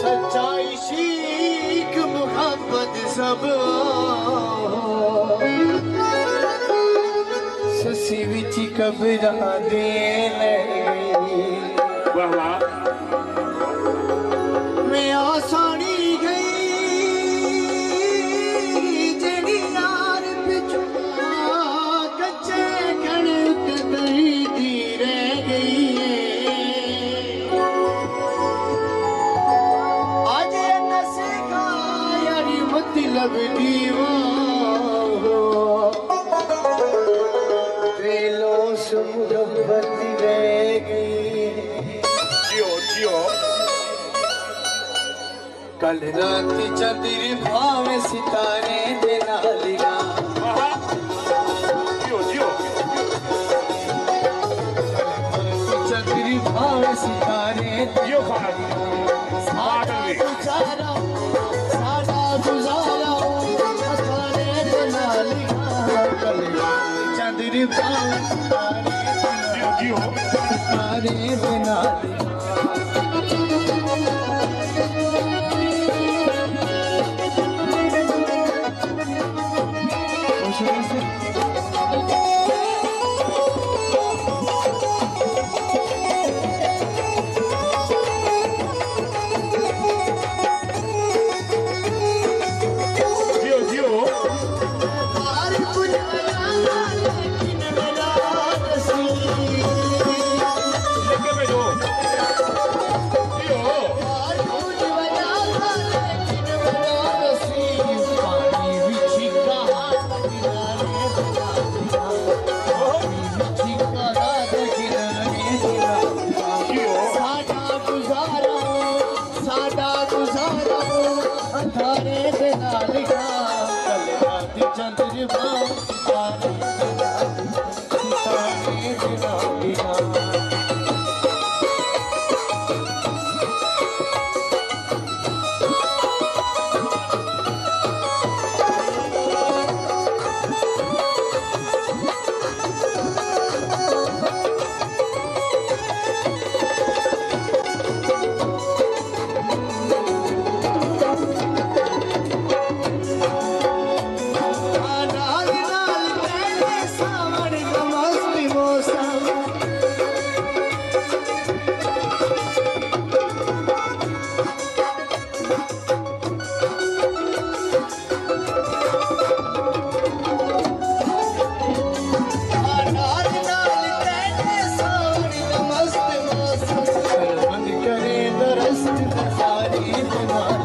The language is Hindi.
इश्क मोहब्बत सब। ससी विच कबरा दे मैं आसानी मतलब दीवा दिलों से मुहब्बत रह गई। है जियो जियो कल रात चंद्र भावे सितारे दे नालिया जियो जियो चंद्र भावे सितारे जियो खाना रात い